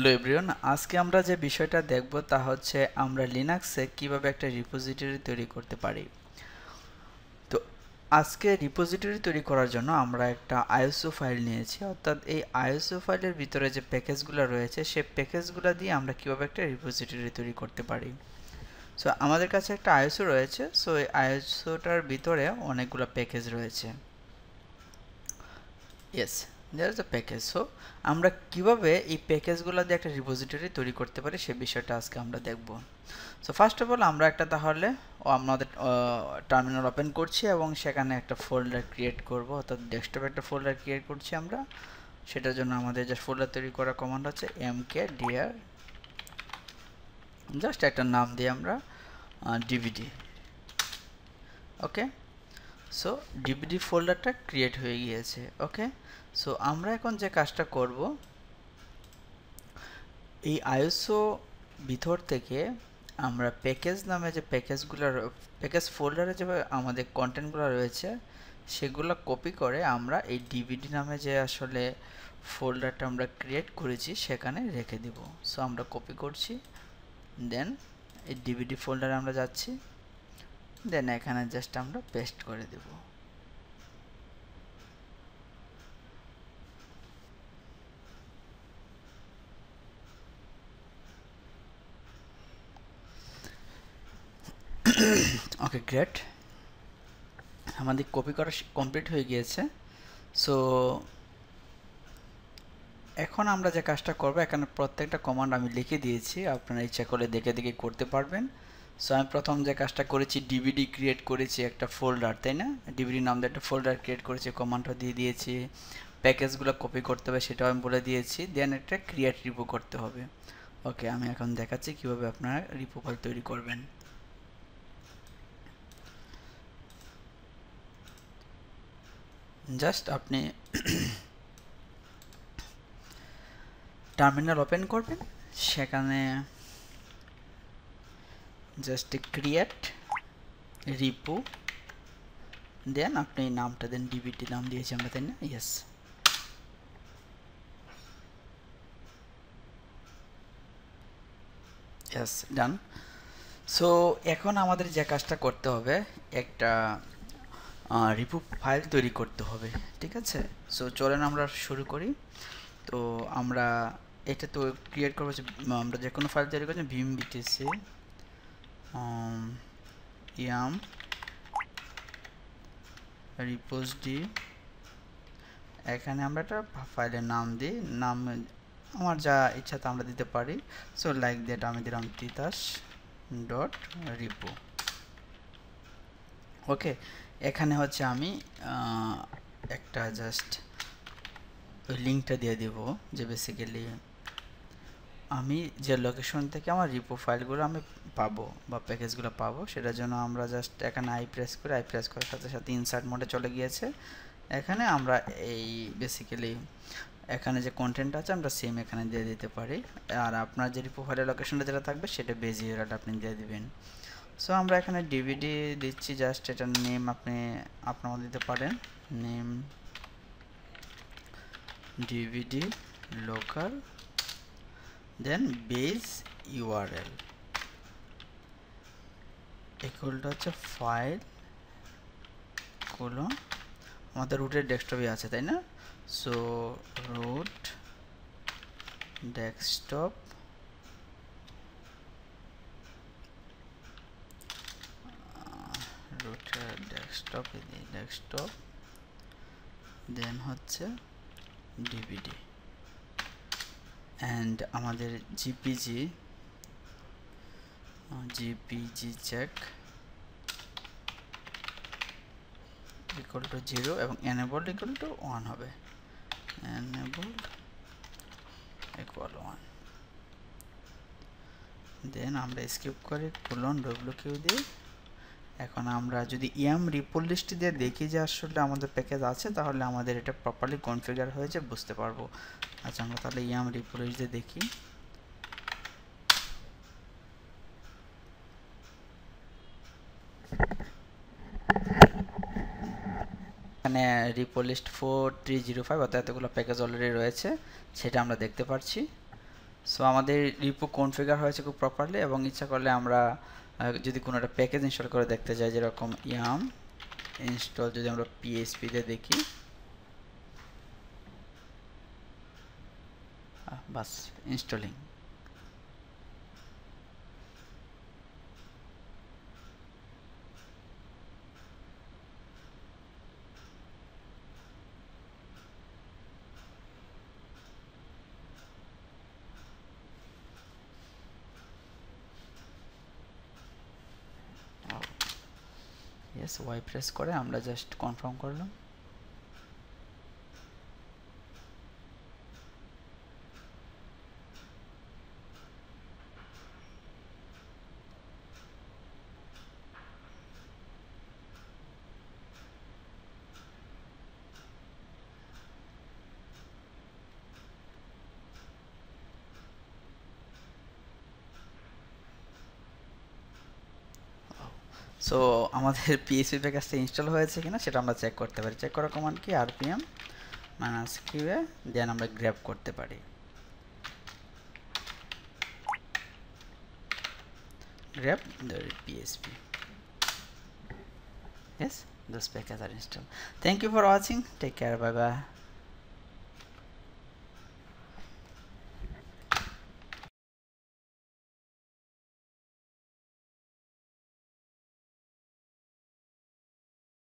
Hello everyone আজকে আমরা যে বিষয়টা দেখব তা হচ্ছে আমরা লিনাক্সে কীভাবে একটা রিপোজিটরি তৈরি করতে পারি। তো আজকে রিপোজিটরি তৈরি করার জন্য আমরা একটা আইএসও ফাইল নিয়েছি। অর্থাৎ এই আইএসও ফাইলের ভিতরে যে প্যাকেজগুলো রয়েছে, সেই প্যাকেজগুলো দিয়ে আমরা কীভাবে একটা রিপোজিটরি তৈরি করতে পারি। সো আমাদের কাছে একটা আইএসও রয়েছে। সো এই আইএসওটার ভিতরে অনেকগুলো প্যাকেজ রয়েছে। Yes there a package so আমরা কীভাবে এই প্যাকেজগুলো দিয়ে একটা রিপোজিটরি তৈরি করতে পারি সে বিষয়টা আজকে আমরা দেখব। সো ফার্স্ট অফ অল আমরা একটা তাহলে আমাদের টার্মিনাল ওপেন করছি এবং সেখানে একটা ফোল্ডার ক্রিয়েট করব। অর্থাৎ ডেস্কটপে একটা ফোল্ডার ক্রিয়েট করছি আমরা। সেটার জন্য আমাদের যে ফোল্ডার তৈরি করার কমান্ড হচ্ছে এম কে ডিআর জাস্ট একটা নাম দিয়ে আমরা ডিভিডি ওকে সো ডিভিডি ফোল্ডারটা ক্রিয়েট হয়ে গিয়েছে ওকে সো আমরা এখন যে কাজটা করব, এই আইএসও ভিতর থেকে আমরা প্যাকেজ নামে যে প্যাকেজগুলো প্যাকেজ ফোল্ডারে যে আমাদের কন্টেন্টগুলো রয়েছে, সেগুলো কপি করে আমরা এই ডিভিডি নামে যে আসলে ফোল্ডারটা আমরা ক্রিয়েট করেছি, সেখানে রেখে দিব। সো আমরা কপি করছি দেন এই ডিভিডি ফোল্ডারে আমরা যাচ্ছি। দেন এখানে জাস্ট আমরা পেস্ট করে দেব। ওকে গ্রেট আমাদের কপি করা কমপ্লিট হয়ে গিয়েছে। সো এখন আমরা যে কাজটা করব, এখানে প্রত্যেকটা কমান্ড আমি লিখে দিয়েছি। আপনারা ইচ্ছা করলে দেখে দেখে করতে পারবেন। সো আমি প্রথম যে কাজটা করেছি ডিভিডি ক্রিয়েট করেছি একটা ফোল্ডার তাই না? ডিভিডি নাম দিয়ে একটা ফোল্ডার ক্রিয়েট করেছি কমান্ডটা দিয়ে দিয়েছি। প্যাকেজগুলো কপি করতে হবে, সেটাও আমি বলে দিয়েছি। দেন একটা ক্রিয়েট রিপো করতে হবে। ওকে আমি এখন দেখাচ্ছি কীভাবে আপনারা রিপো ফাইল তৈরি করবেন। জাস্ট আপনি টার্মিনাল ওপেন করবেন। সেখানে জাস্ট ক্রিয়েট রিপো দেন আপনি নামটা দেন ডিবিটি নাম দিয়েছি আমরা, তাই না? ইয়েস ইয়েস ডান সো এখন আমাদের যে কাজটা করতে হবে, একটা রিপু ফাইল তৈরি করতে হবে, ঠিক আছে? সো চলেন আমরা শুরু করি। তো আমরা, এটা তো ক্রিয়েট করব আমরা যে কোনো ফাইল তৈরি করছি, ভিম বিটিসি ইয়াম রিপোজ ডি এখানে আমরা একটা ফাইলের নাম দিই। নাম, আমার যা ইচ্ছা তা আমরা দিতে পারি। সো লাইক দ্যাট আমি দিলাম তিতাস ডট রিপো ওকে এখানে হচ্ছে আমি একটা জাস্ট লিঙ্কটা দিয়ে দেব, যে বেসিক্যালি আমি যে লোকেশন থেকে আমার রিপো ফাইলগুলো আমি পাবো বা প্যাকেজগুলো পাবো, সেটার জন্য আমরা জাস্ট এখানে আই প্রেস করে আই প্রেস করার সাথে সাথে ইনসার্ট মোডে চলে গিয়েছে। এখানে আমরা এই বেসিক্যালি এখানে যে কন্টেন্ট আছে, আমরা সেম এখানে দিয়ে দিতে পারি। আর আপনার যে রিপো ফাইলের লোকেশনটা যেটা থাকবে, সেটা বেজিওরাটা আপনি দিয়ে দিবেন। সো আমরা এখানে ডিভিডি দিচ্ছি জাস্ট এটার নেম আপনি, আপনারা দিতে পারেন। Name DVD local then base URL ইকুয়ালটা হচ্ছে ফাইল কোলন আমাদের রুটের ডেস্কটপে আছে, তাই না? সো রুট ডেস্কটপ রুটের ডেস্কটপ ডেস্কটপ দেন হচ্ছে ডিভিডি অ্যান্ড আমাদের GPG GPG check equal to zero এবং এনেবল্ড ইকুয়াল টু ওয়ান হবে। এনেবল্ড ইকুয়াল ওয়ান দেন আমরা স্কিপ করে কোলন ডব্লিউ কিউ দিই এখন আমরা যদি ইয়াম রিপোল লিস্ট দিয়ে দেখি যে আসলে আমাদের প্যাকেজ আছে, তাহলে আমাদের এটা প্রপারলি কনফিগার হয়েছে, বুঝতে পারব। আচ্ছা আমরা তাহলে ইয়াম রিপোল লিস্ট দিয়ে দেখি। এখানে repo list four three zero five অর্থাৎ এতগুলো প্যাকেজ অলরেডি রয়েছে, সেটা আমরা দেখতে পাচ্ছি সো আমাদের রিপো কনফিগার হয়েছে খুব প্রপারলি এবং ইচ্ছা করলে আমরা যদি কোনো একটা প্যাকেজ ইনস্টল করে দেখতে চাই, যেরকম ইয়াম ইনস্টল যদি আমরা পিএসপিতে দেখি। বাস ইনস্টলিং ইয়েস ওয়াই প্রেস করে? আমরা জাস্ট কনফার্ম করলাম। সো আমাদের পিএসপি প্যাকেজটা ইনস্টল হয়েছে কিনা সেটা আমরা চেক করতে পারি চেক করার কমান্ড কি আরপিএম মাইনাস কিউএ দেন আমরা গ্র্যাব করতে পারি grab the PSP. Yes, those packages are installed. Thank you for watching. Take care. Bye bye.